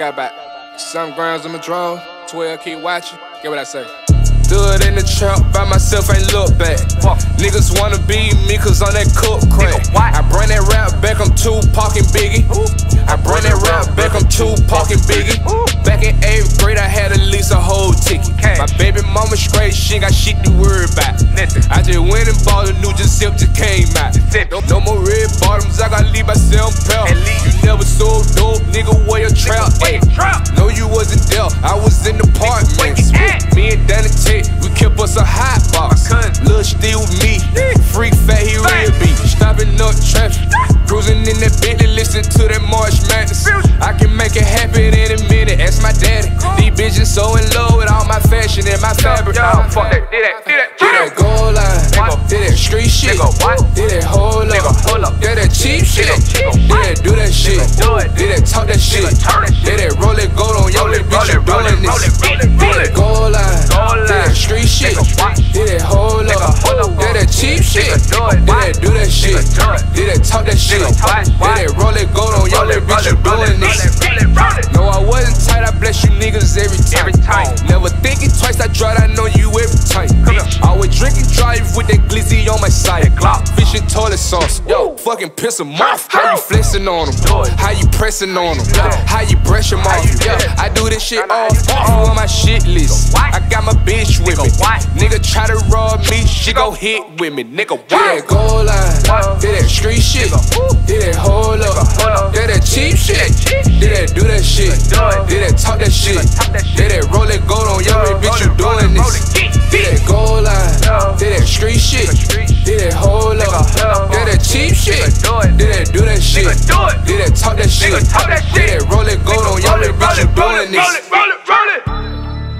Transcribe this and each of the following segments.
Got about some grams in my draw, 12 keep watching. Get what I say. Do it in the trap by myself, ain't look back. Niggas wanna be me cause I'm that cook crack. I bring that rap back, I'm Tupac and Biggie. I bring that rap back, I'm Tupac and Biggie. Back in 8th grade, I had at least a whole ticket. My baby mama straight, she ain't got shit to worry about. I just went and bought a new just zip just came out. No, no more red bottoms, I gotta leave myself cruising in that Bentley, listen to that March Madness. I can make it happen in a minute, ask my daddy. These bitches so in love with all my fashion and my fabric. Yo, fuck that, did that, did that, Did that gold line, did that street shit, did that hold Nigga, talk that shit, Nigga, what? did What? that roll it gold on your it, bitch, you it, doing this. it, it. No, I wasn't tight, I bless you niggas every time. Every time. Never thinking twice, I tried, I know you every time. Always drinking drive with that glizzy on my side. Glock. Fishing toilet sauce. Yo, fucking piss off. How you flexing on them? Do. How you pressing on them? How you brush them off? Yeah. I do this shit nah, off. you it? on my shit list. My bitch with me. Nigga try to rob me, she gon' hit with me. Nigga? What? Did that gold line? What? Did that street shit? Did that hold up? Did that cheap shit? Did that do that shit? Did that talk that shit? that. Did that roll it gold on your bitch? You doing this? Did that gold line? Did that street shit? Did that hold up? Did that cheap shit? Do. Did that do that shit? Did that talk that shit? That. Did that roll it gold on your Roll it, roll bitch? You doing it, roll this? it, roll it, roll it.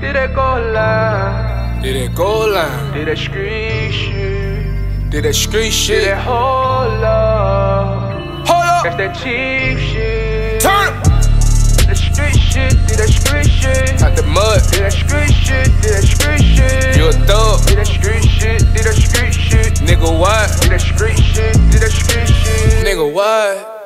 Did it go live? Did it go live? Did it screech shit? Did it screech shit? Did it hold up? Hold up! That's that cheap shit. Turn up! Did it screech shit? Did it screech shit? Out the mud. Did it screech shit? Did it screech shit? You a thug. Did it screech shit? Did it screech shit? Nigga, what? Did it screech shit? Did it screech shit? Nigga, what?